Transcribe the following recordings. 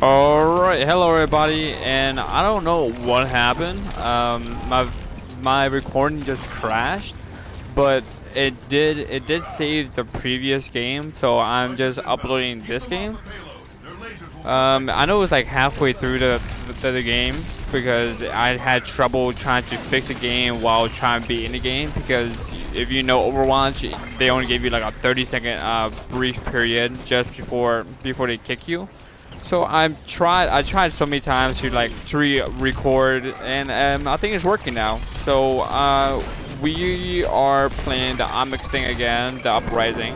Alright, hello everybody, and I don't know what happened. Um, my my recording just crashed, but it did it did save the previous game, so I'm just uploading this game. Um, I know it was like halfway through the, the, the game because I had trouble trying to fix the game while trying to be in the game because if you know Overwatch, they only give you like a 30 second uh, brief period just before before they kick you. So I tried. I tried so many times to like to re-record, and um, I think it's working now. So uh, we are playing the Onyx thing again, the Uprising,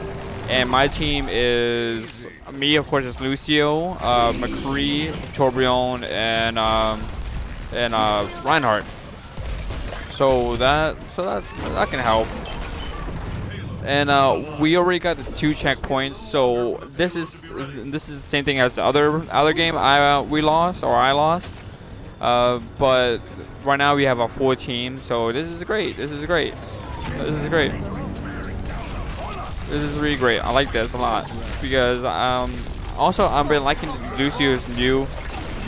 and my team is me, of course, is Lucio, uh, McCree, Torbjorn, and um, and uh, Reinhardt. So that so that that can help and uh, we already got the two checkpoints. So this is this is the same thing as the other other game I uh, we lost or I lost. Uh, but right now we have a full team, so this is great. This is great. This is great. This is really great. I like this a lot because um, also I've been liking Lucio's new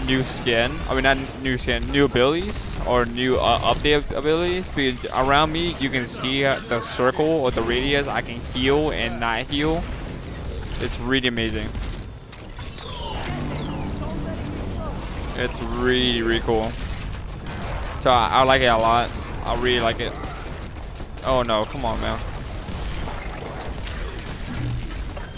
new skin. I mean not new skin, new abilities or new uh, update abilities because around me you can see uh, the circle or the radius I can heal and not heal. It's really amazing. It's really really cool. So I, I like it a lot. I really like it. Oh no. Come on man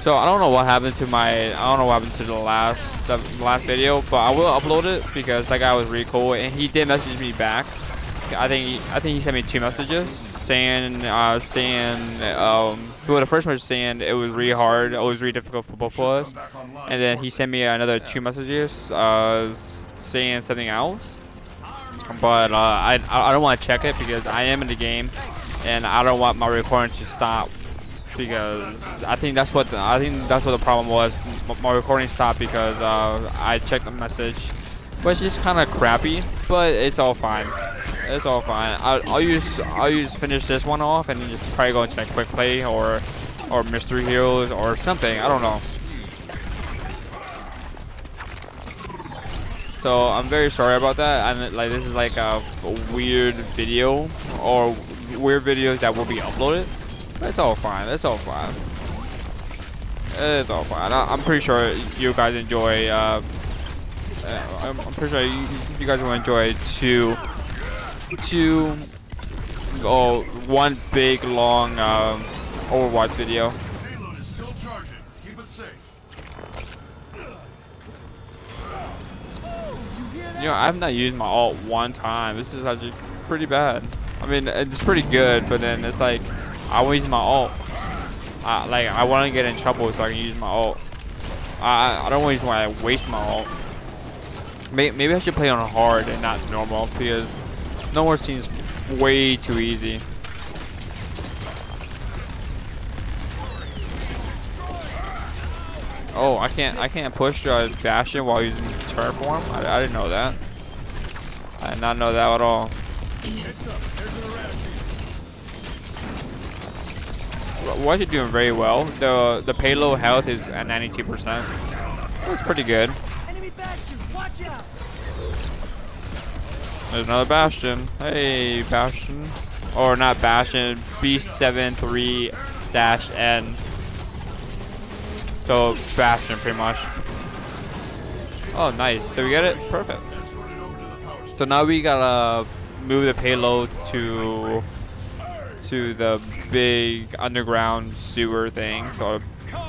so I don't know what happened to my I don't know what happened to the last the last video, but I will upload it because that guy was really cool and he did message me back. I think he, I think he sent me two messages saying uh, saying um well the first one was saying it was really hard, it was really difficult for both of us, and then he sent me another two messages uh saying something else. But uh, I I don't want to check it because I am in the game and I don't want my recording to stop because I think that's what the, I think that's what the problem was. My recording stopped because uh, I checked the message, which is kind of crappy, but it's all fine. It's all fine. I'll, I'll use I'll use finish this one off and then just probably go into like quick play or or mystery heroes or something. I don't know. So I'm very sorry about that. And like this is like a weird video or weird videos that will be uploaded. It's all fine. It's all fine. It's all fine. I, am pretty sure you guys enjoy. Uh, uh, I'm, I'm, pretty sure you, you guys will enjoy two, two, oh, one big long um, Overwatch video. You know, I've not used my alt one time. This is actually pretty bad. I mean, it's pretty good, but then it's like I to use my alt. I, like, I want to get in trouble so I can use my alt. I, I don't want to waste my alt. Maybe I should play on hard and not normal because normal seems way too easy. Oh, I can't I can't push uh, Bastion while using Terraform? I, I didn't know that. I did not know that at all. Was it doing very well. The the payload health is at 92%. That's pretty good. There's another Bastion. Hey, Bastion. Or not Bastion, B73-N. So, Bastion, pretty much. Oh, nice. Did we get it? Perfect. So now we gotta move the payload to to the big underground sewer thing, so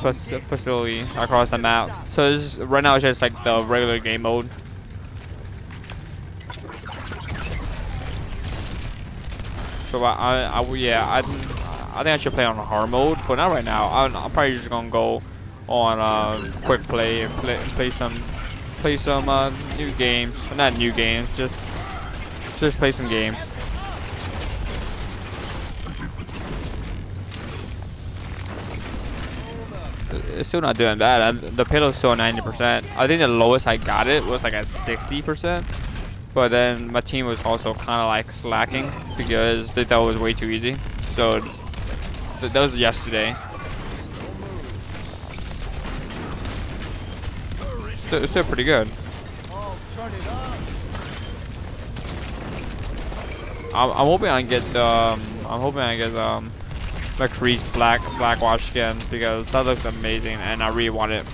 facility across the map. So this, right now it's just like the regular game mode. So I, I, I yeah, I, I think I should play on hard mode, but not right now. I'm, I'm probably just gonna go on uh, quick play and play, play some, play some uh, new games. Not new games, just, just play some games. It's still not doing bad. I'm, the payload's still 90%. I think the lowest I got it was like at 60%. But then my team was also kind of like slacking because they thought it was way too easy. So th that was yesterday. it's still pretty good. I'm, I'm hoping I get um I'm hoping I get um McCree's black Blackwatch skin because that looks amazing and I really want it.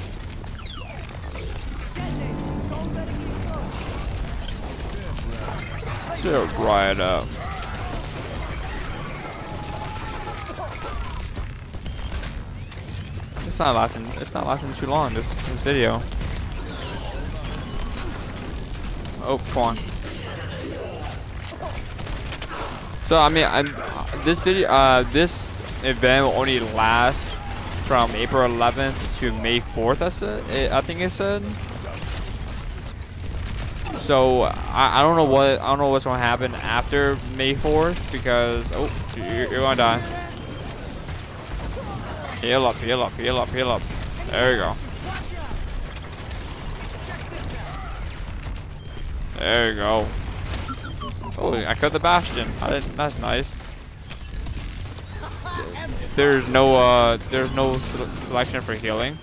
Sit right up. It's not lasting. It's not lasting too long. This this video. Oh, come on. So I mean, I'm this video. Uh, this event will only last from April 11th to May 4th. I said. Eh, I think it said. So I, I don't know what I don't know what's gonna happen after May 4th because oh you're, you're gonna die. Heal up, heal up, heal up, heal up. There you go. There you go. Oh, I killed the Bastion. I didn't, that's nice. There's no, uh, there's no selection for healing.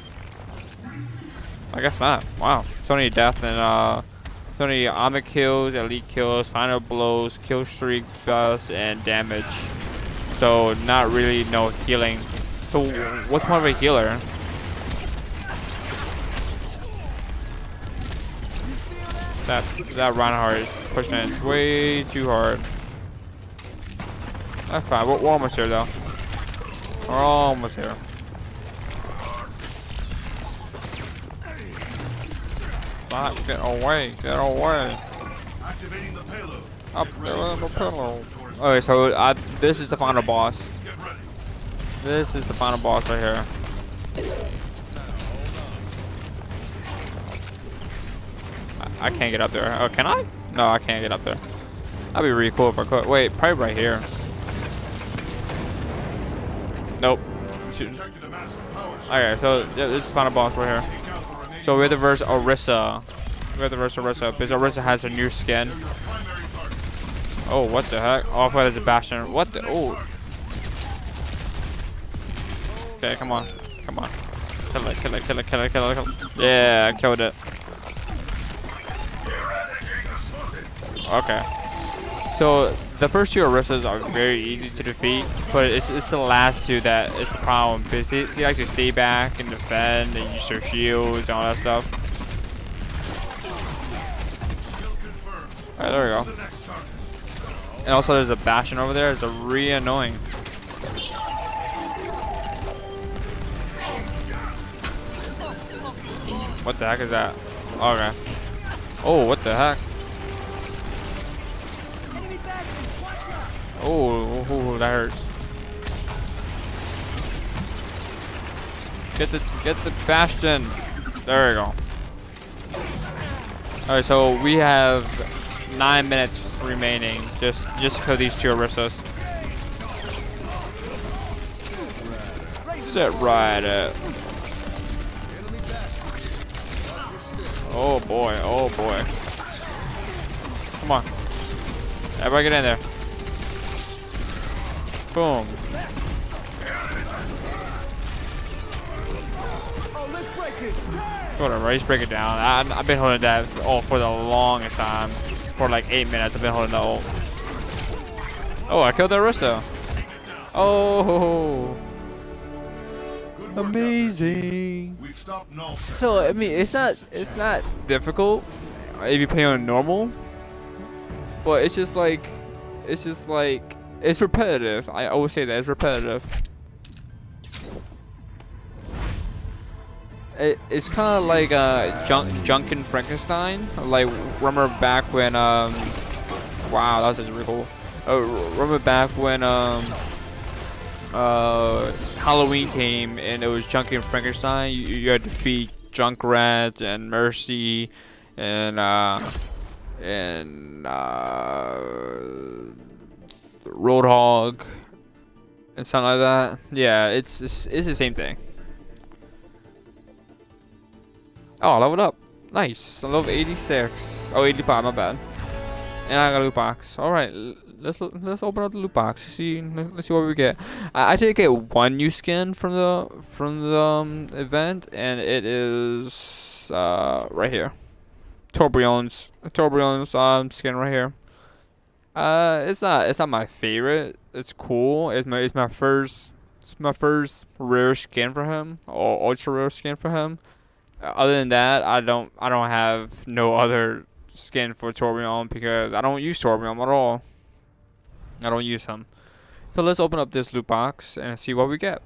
I guess not. Wow. so many death and, uh, it's only armor kills, elite kills, final blows, kill streak, bust, and damage. So, not really no healing so, what's more of a healer? That that Reinhardt is pushing it way too hard. That's fine. We're, we're almost here, though. We're almost here. Stop, get away, get away. Activating the payload. Up there on the pillow. Okay, so uh, this is the final boss. This is the final boss right here. I, I can't get up there. Oh, can I? No, I can't get up there. That'd be really cool if I could. Wait, probably right here. Nope. All right, so yeah, this final boss right here. So we have to verse Orisa. We have to verse Orisa because Orisa has a new skin. Oh, what the heck? Oh, I it a Bastion. What the? Oh. Okay, come on. Come on. Kill it, kill it, kill it, kill it, kill it, kill it. Yeah, I killed it. Okay. So, the first two Orisas are very easy to defeat, but it's, it's the last two that is the problem. Because they, they like to stay back and defend and use their shields and all that stuff. Alright, there we go. And also there's a Bastion over there. It's a really annoying. What the heck is that? Okay. Oh, what the heck? Oh, oh, that hurts. Get the get the bastion. There we go. Alright, so we have nine minutes remaining. Just just kill these two Orisas. Set right up. Oh boy, oh boy. Come on. Everybody get in there. Boom. Whatever, let's break it down. I, have been holding that all for the longest time. For like eight minutes, I've been holding that ult. Oh, I killed the Orisa. Oh. Amazing. So I mean, it's not it's not difficult if you play on normal, but it's just like it's just like it's repetitive. I always say that it's repetitive. It, it's kind of like uh, junk, Junkin Frankenstein. Like remember back when um, wow, that was really cool. Uh, remember back when um, uh, Halloween came and it was and Frankenstein, you, you had to defeat Junkrat and Mercy and uh, and uh, Roadhog and something like that. Yeah, it's, it's it's the same thing. Oh, I leveled up. Nice. I love 86. Oh, 85, my bad. And I got a loot box. Alright, let's let's open up the loot box. See, let's see what we get. I, I did get one new skin from the from the um, event, and it is uh, right here. Torbjorn's Torbjorn's um, skin right here. Uh, it's not it's not my favorite. It's cool. It's my it's my first it's my first rare skin for him or ultra rare skin for him. Other than that, I don't I don't have no other skin for Torbjorn because I don't use Torbjorn at all. I don't use him. So let's open up this loot box and see what we get.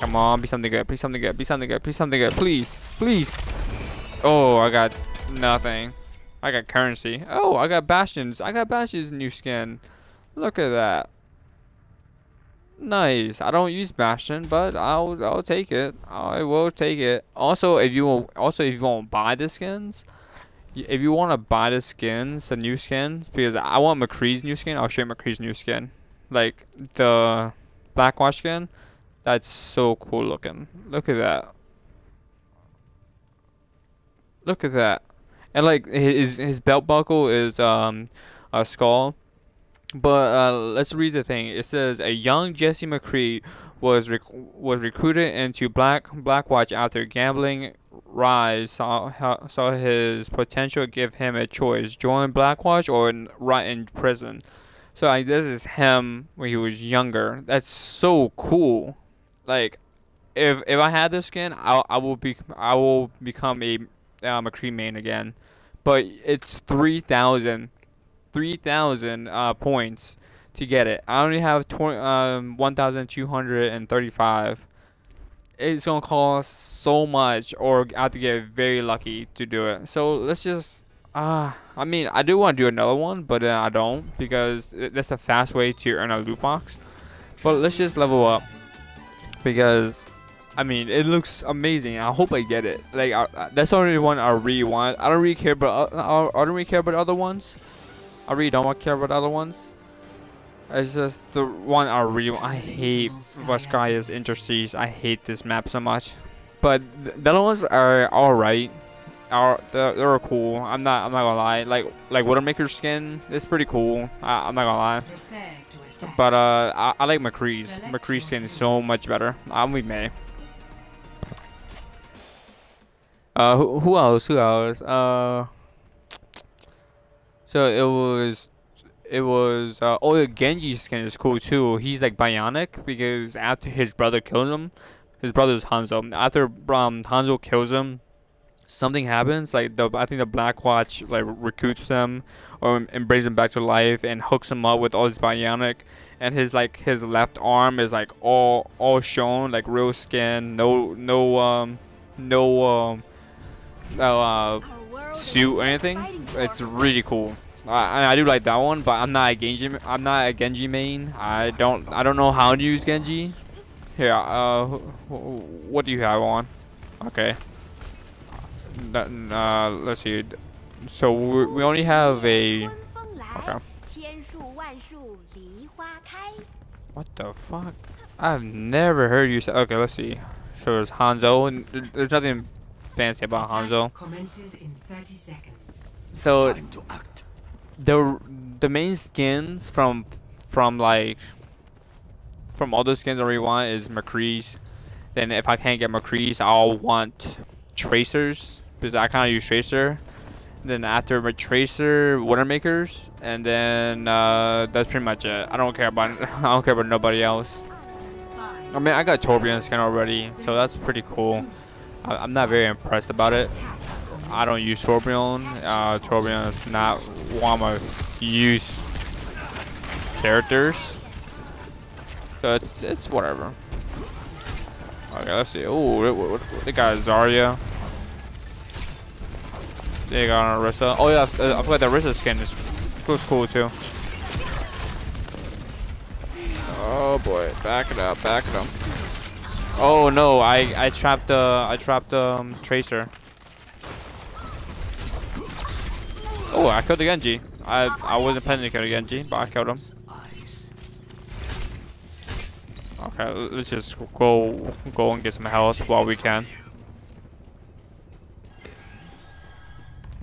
Come on, be something good, be something good, be something good, be something good, please, please. Oh, I got nothing. I got currency. Oh, I got Bastion's. I got Bastion's new skin. Look at that. Nice. I don't use Bastion, but I'll I'll take it. I will take it. Also, if you also if you want to buy the skins, if you want to buy the skins, the new skins, because I want McCree's new skin, I'll show you McCree's new skin. Like the Blackwatch skin, that's so cool looking. Look at that. Look at that. And like his his belt buckle is um a skull. But uh, let's read the thing. It says a young Jesse McCree was rec- was recruited into Black Blackwatch after Gabriel Reyes saw saw his potential give him a choice: join Blackwatch or right in prison. So like this is him when he was younger. That's so cool. Like if if I had this skin, I I will be I will become a uh, McCree main again. But it's 3,000 3,000 uh, points to get it. I only have 20, um, 1,235. It's gonna cost so much, or I have to get very lucky to do it. So let's just, uh, I mean, I do want to do another one, but I don't because that's a fast way to earn a loot box. But let's just level up because I mean, it looks amazing. I hope I get it. Like, I, that's the only one I really want. I don't really care about. Uh, I don't really care about other ones. I really don't care about other ones. It's just the one I really. I hate is Industries. I hate this map so much. But the other ones are all right. Are they're, they're cool. I'm not. I'm not gonna lie. Like like Widowmaker skin. It's pretty cool. I, I'm not gonna lie. But uh, I, I like McCree's. McCree's skin is so much better. I'm with Mei. Uh, who, who else? Who else? Uh, so it was, it was. Uh, oh, the Genji skin is cool too. He's like bionic because after his brother kills him, his brother's Hanzo. After um Hanzo kills him, something happens. Like the I think the Blackwatch like recruits them or and brings him back to life and hooks him up with all his bionic, and his like his left arm is like all all shown like real skin. No no um no um uh, suit or anything. It's really cool. I, I do like that one, but I'm not a Genji. I'm not a Genji main. I don't. I don't know how to use Genji. Here, uh, what do you have on? Okay. Uh, let's see. So we, we only have a. Okay. What the fuck? I've never heard you say. Okay, let's see. So it's Hanzo. And there's nothing fancy about Hanzo. So the the main skins from from like from all the skins I really want is McCree's. Then if I can't get McCree's, I'll want Tracers because I kind of use Tracer. Then after my Tracer, Widowmakers, and then uh, that's pretty much it. I don't care about I don't care about nobody else. I mean, I got Torbjorn skin already, so that's pretty cool. I, am not very impressed about it. I don't use Torbjorn. Uh, Torbjorn is not one of my use characters. So it's it's whatever. Okay, let's see. Oh, they got Zarya. They got Orisa. Oh yeah, I forgot the Orisa skin is looks cool too. Oh boy, back it up, back it up. Oh no, I I trapped the uh, I trapped the um, tracer. Oh, I killed the Genji. I I wasn't planning to kill the Genji, but I killed him. Okay, let's just go go and get some health while we can.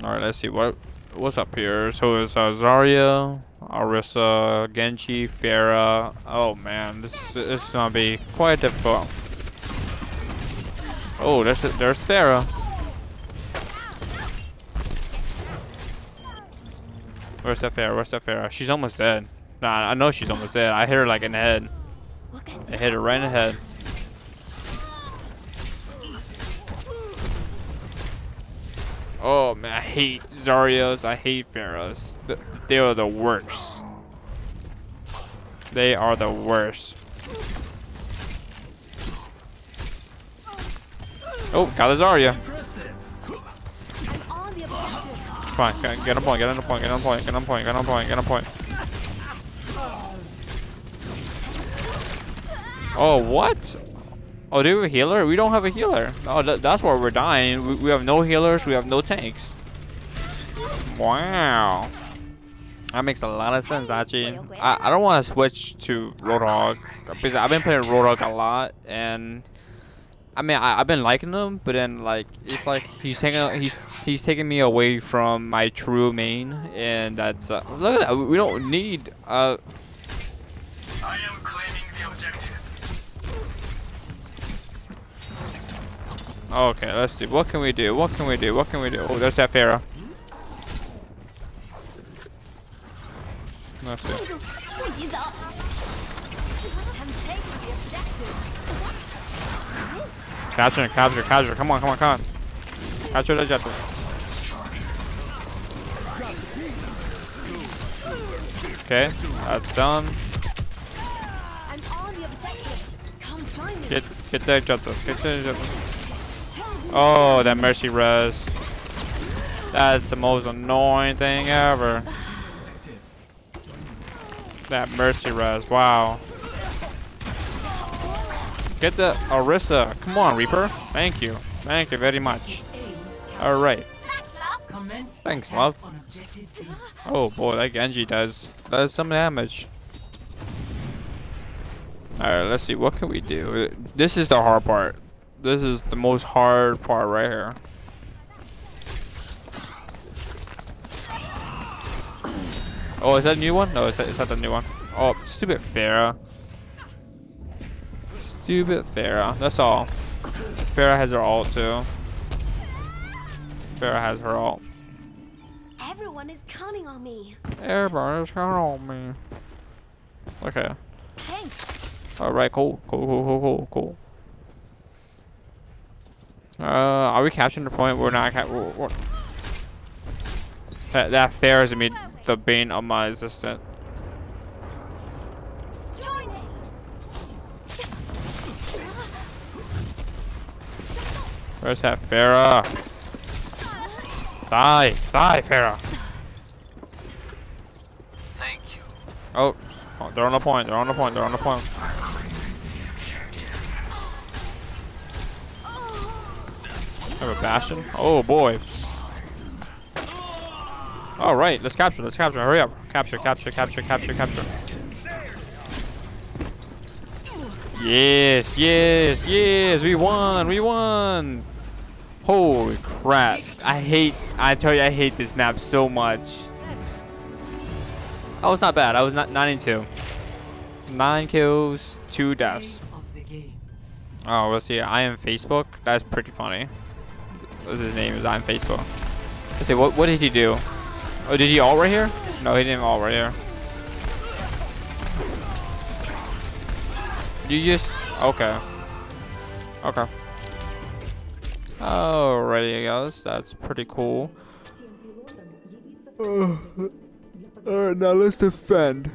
All right, let's see what what's up here. So it's uh, Zarya, Orisa, Genji, Pharah. Oh man, this this is gonna be quite difficult. Oh, there's the, there's Pharah. Where's that Pharah? Where's that Pharah? She's almost dead. Nah, I know she's almost dead. I hit her like in the head. I hit her right in the head. Oh man, I hate Zaryas. I hate Pharaohs. They are the worst. They are the worst. Oh, got the Zarya. On, get, get on point, get on point, get on point, get on point, get on point, get on point. Oh, what? Oh, do we have a healer? We don't have a healer. Oh, th that's why we're dying. We, we have no healers, we have no tanks. Wow. That makes a lot of sense, actually. I, I don't want to switch to Roadhog. Because I've been playing Roadhog a lot, and... I mean, I, have been liking him, but then, like, it's like he's taking he's he's taking me away from my true main, and that's... Uh, look at that, we don't need... Uh, I am claiming the objective. Okay, let's see. What can we do? What can we do? What can we do? Oh, there's that Pharah. Let's see. Capture it, capture, capture. Come on, come on, come on. Capture the jet. Okay, that's done. Get get that jet. Get that jet. Oh, that mercy res. That's the most annoying thing ever. That mercy res. Wow. Get the Orisa. Come on, Reaper. Thank you. Thank you very much. Alright. Thanks, love. Oh boy, that Genji does does some damage. Alright, let's see. What can we do? This is the hard part. This is the most hard part right here. Oh, is that a new one? No, is that, is that the new one? Oh, stupid Pharah. Stupid Pharah. That's all. Pharah has her ult too. Pharah has her ult. Everyone is counting on me. Everyone is counting on me. Okay. Thanks. Alright, cool. Cool, cool, cool, cool, cool. Uh, are we capturing the point? We're not we're, we're that, that is me the bane of my existence. Where's that Pharah? Die! Die, Pharah! Thank you. Oh, oh, they're on the point, they're on the point, they're on the point. Have a Bastion? Oh boy. Alright, let's capture, let's capture, hurry up. Capture, capture, capture, capture, capture. Yes, yes, yes, we won, we won! Holy crap. I hate, I tell you, I hate this map so much. I was not bad. I was not 92. Nine kills, two deaths. Oh, let's see. I am Facebook. That's pretty funny. What's his name? Is I am Facebook. Let's see. What what did he do? Oh, did he all right here? No, he didn't all right here. You just okay. Okay. Alrighty, guys, that's pretty cool. Uh, Alright, now let's defend.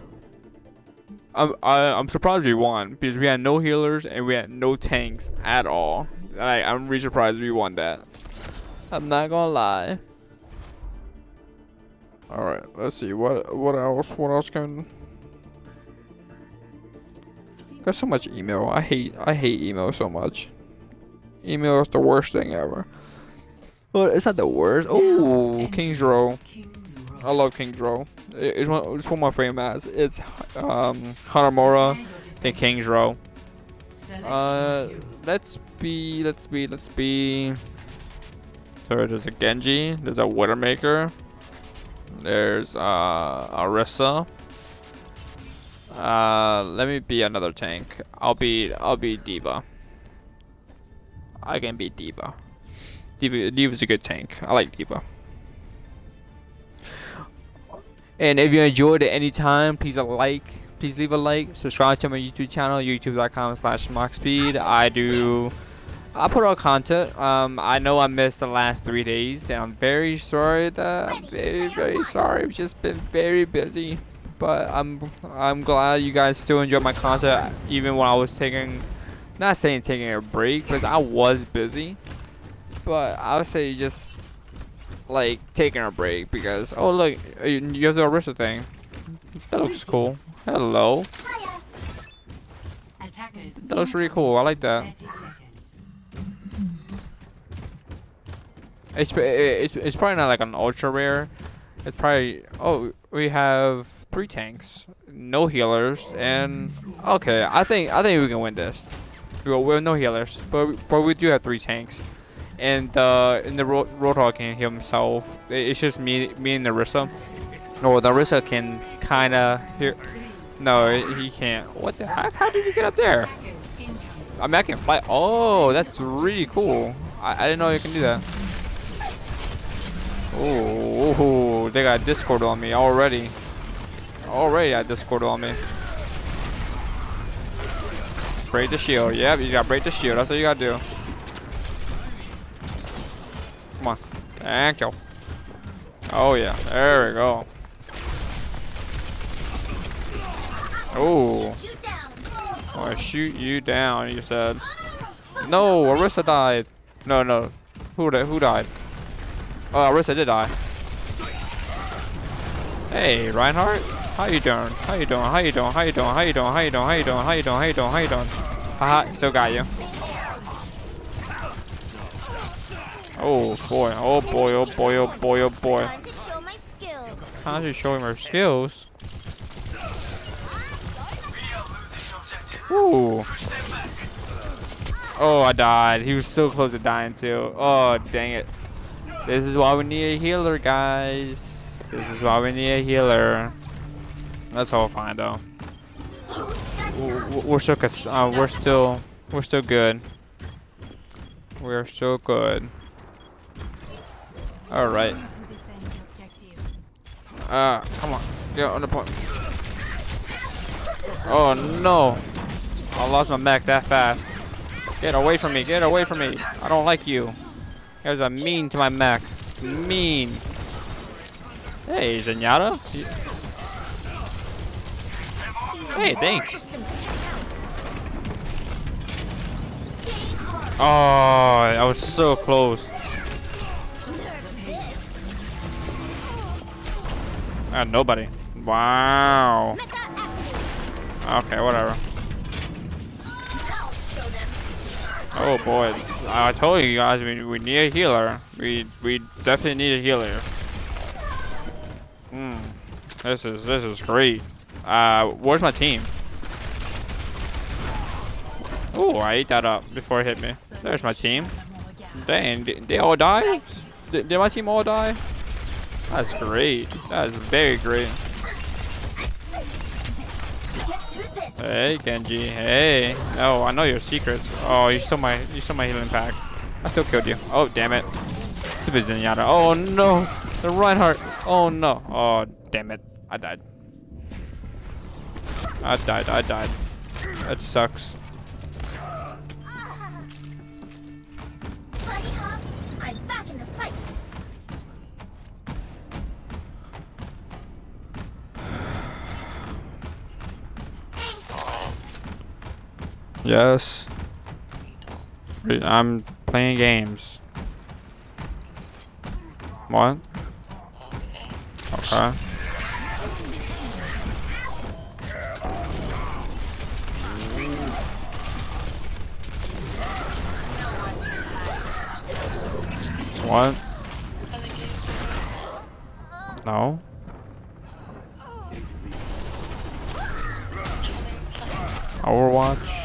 I'm I, am i am surprised we won because we had no healers and we had no tanks at all. I, I'm really surprised we won that. I'm not gonna lie. All right, let's see what what else. What else can? Got so much email. I hate I hate email so much. Email is the worst thing ever. Well, it's not the worst. Oh, King's Row. I love King's Row. It's one, it's one of my favorite maps. It's um, Hanamura and King's Row. Uh, let's be, let's be, let's be. So there's a Genji, there's a Widowmaker, there's uh, Orisa. Uh, let me be another tank. I'll be, I'll be D.Va. I can beat D.Va. D.Va D.Va's a good tank. I like D.Va. And if you enjoyed it any time, please a like. Please leave a like. Subscribe to my YouTube channel, youtube.com slash mockspeed. I do... I put out content. Um, I know I missed the last three days, and I'm very sorry that I'm very, very sorry. I've just been very busy, but I'm I'm glad you guys still enjoy my content, even when I was taking, not saying taking a break, because I was busy, but I would say just like taking a break because oh look, uh, you have the Orisa thing. That looks cool. Hello. That looks really cool. I like that. It's, it's, it's probably not like an ultra rare. It's probably, oh, we have three tanks, no healers, and okay, I think I think we can win this. We have no healers, but but we do have three tanks, and uh, in the ro Roadhog can heal himself. It's just me me and Orisa. No, Orisa can kind of hear. No, he can't. What the heck? How did you get up there? I mean, I can fly. Oh, that's really cool. I, I didn't know you can do that. Oh, they got Discord on me already. Already got Discord on me. Break the shield. Yep, you gotta break the shield. That's what you gotta do. Come on. Thank you. Oh, yeah. There we go. Oh. I shoot you down, you said. No, Orisa died. No, no. Who, who died? Oh, Orisa did die. Hey, Reinhardt. How you doing? How you doing? How you doing? How you doing? How you doing? How you doing? How you doing? How you doing? How you doing? How you doing? Haha, still got you. Oh boy, oh boy, oh boy, oh boy, oh boy. Time to show my skills. Time to show him her skills. Ooh. Oh, I died. He was so close to dying too. Oh, dang it. This is why we need a healer, guys. This is why we need a healer. That's all fine though. We're still, uh, we're still, we're still good. We're still good. All right. Uh, come on, get on the point. Oh no! I lost my mech that fast. Get away from me! Get away from me! I don't like you. There's a mean to my mech. Mean. Hey, Zenyatta. Hey, thanks. Oh, I was so close. Ah, nobody. Wow. Okay, whatever. Oh boy, I told you guys we, we need a healer. We we definitely need a healer. Hmm. This is this is great. Uh, where's my team? Oh, I ate that up before it hit me. There's my team. Dang, they all die? Did, did my team all die? That's great. That is very great. Hey, Genji. Hey. Oh, I know your secrets. Oh, you stole my you stole my healing pack. I still killed you. Oh, damn it. It's a Zenyatta. Oh no. The Reinhardt. Oh no. Oh, damn it. I died. I died. I died. That sucks. Yes. I'm playing games. What? Okay. What? No. Overwatch.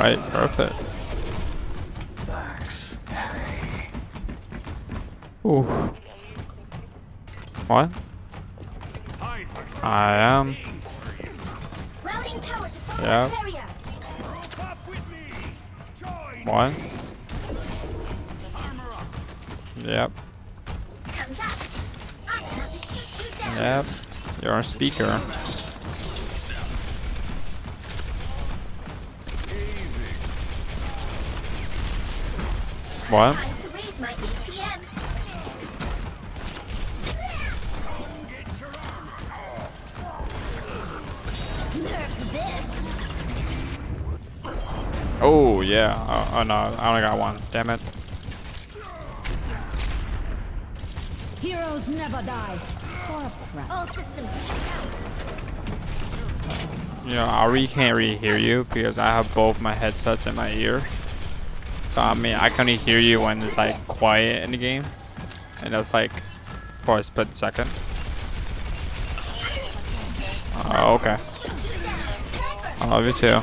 Right, perfect. What? Time to raise my HPM. Oh yeah. Oh, oh no, I only got one. Damn it. Heroes never die. For a price. All systems checked out. You know, I really can't really hear you because I have both my headsets in my ears. So I mean, I can only hear you when it's like quiet in the game, and that's like for a split second. Oh, okay. I love you too.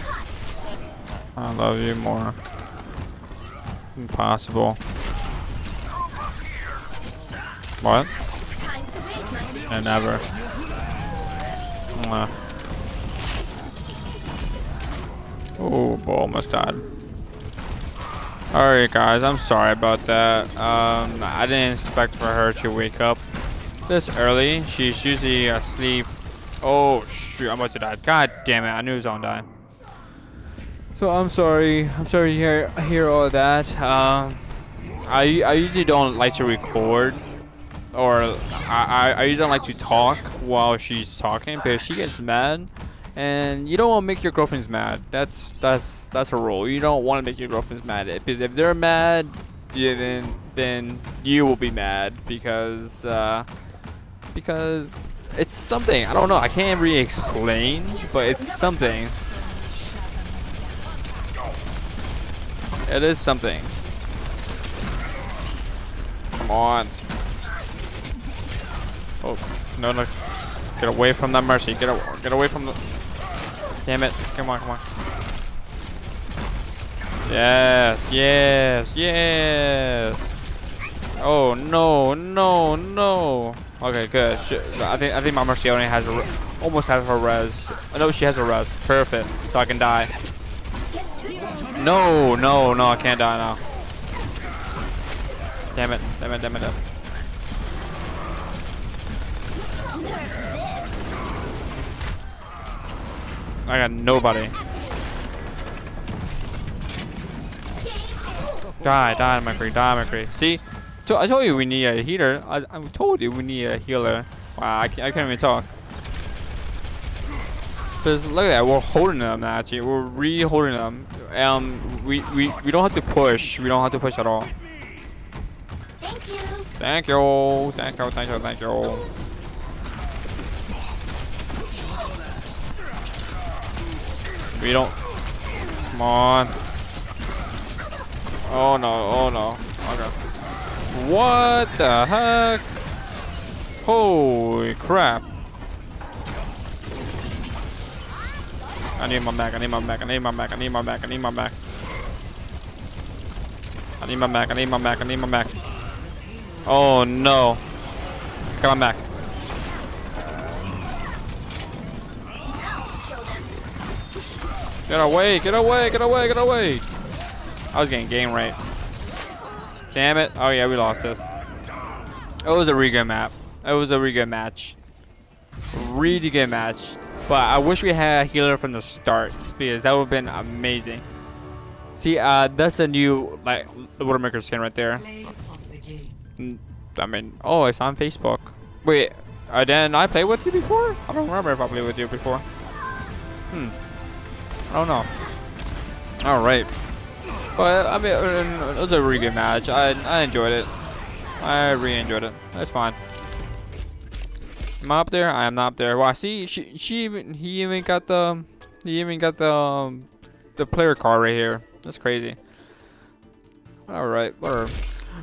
I love you more. Impossible. What? My never. Oh, boy, almost died. Alright, guys, I'm sorry about that. Um, I didn't expect for her to wake up this early. She's usually asleep. Oh, shoot, I'm about to die. God damn it, I knew it was gonna die. So I'm sorry. I'm sorry to hear, hear all that. Um, I, I usually don't like to record or I, I, I usually don't like to talk while she's talking because she gets mad and you don't want to make your girlfriends mad. That's that's that's a rule. You don't want to make your girlfriends mad. Because if they're mad yeah, then then you will be mad because uh, because it's something. I don't know. I can't really explain but it's something. It is something. Come on. Oh, no, no. Get away from that mercy. Get, a, get away from the... Damn it. Come on, come on. Yes, yes, yes. Oh, no, no, no. Okay, good. She, I think I think my mercy only has a, almost has her res. Oh, I know she has a res. Perfect. So I can die. No, no, no. I can't die now. Damn it. Damn it. Damn it. Damn it. I got nobody. Die, die, McCree, die, McCree. See? So I told you we need a healer. I, I told you we need a healer. Wow, I can't, I can't even talk. Because look at that, we're holding them actually. We're really holding them. Um, we, we, we don't have to push. We don't have to push at all. Thank you. Thank you. Thank you, thank you, thank you. We don't. Come on. Oh no, oh no. Okay. What the heck? Holy crap. I need my Mac, I need my Mac, I need my Mac, I need my Mac, I need my Mac. I need my Mac, I need my Mac, I need my Mac. Oh no. Come on back. Get away, get away, get away, get away. I was getting game right. Damn it. Oh yeah, we lost this. It was a really good map. It was a really good match. Really good match. But I wish we had a healer from the start because that would have been amazing. See, uh, that's a new like Widowmaker skin right there. Mm, I mean, oh, it's on Facebook. Wait, uh, didn't I play with you before? I don't remember if I played with you before. Hmm. I don't know. All right. But I mean, it was a really good match. I I enjoyed it. I really enjoyed it. That's fine. Am I up there? I am not up there. Wow, see, she she even he even got the he even got the um, the player card right here. That's crazy. All right, whatever.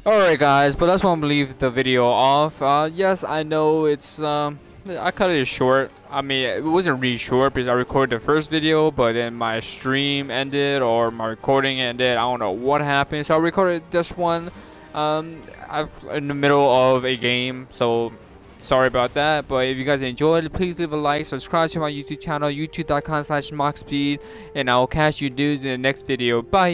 All right, guys, but that's why I'm gonna leave the video off. Uh, yes, I know it's um I cut it short. I mean, it wasn't really short because I recorded the first video, but then my stream ended or my recording ended. I don't know what happened. So I recorded this one um, I, in the middle of a game. So sorry about that. But if you guys enjoyed, please leave a like, subscribe to my YouTube channel, youtube.com slash mockspeed, and I will catch you dudes in the next video. Bye!